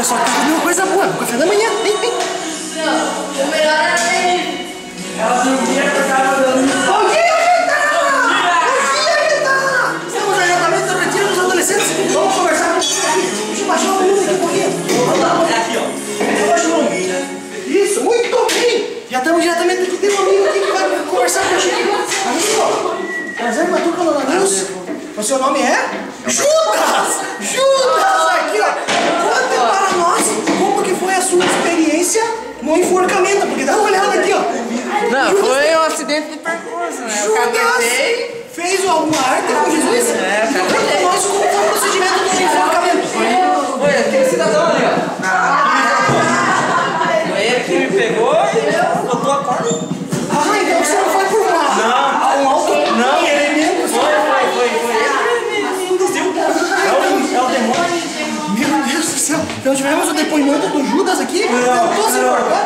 com pessoal tá fazendo coisa boa, no café da manhã. Vem, vem. Não, o melhor era ele. Ela dormia porque tava dando. Bom dia, Caetano! Bom dia, Caetano! Estamos no tratamento do retiro dos adolescentes. Vamos conversar com você aqui. Deixa eu baixar o volume aqui um pouquinho. Vamos lá, é aqui, ó. Baixa o volume. Isso, muito bem! Já estamos diretamente aqui. Tem um amigo aqui que vai conversar com a gente. Amigo, prazer, Matuca Lolaneus. O seu nome é? Judas! Judas! Experiência no enforcamento. Porque dá uma olhada aqui, ó. Não, Judas foi um acidente de percurso, né? Eu Judas fez alguma arte com Jesus? Então tivemos o depoimento do Judas aqui. Tentou se enforcar.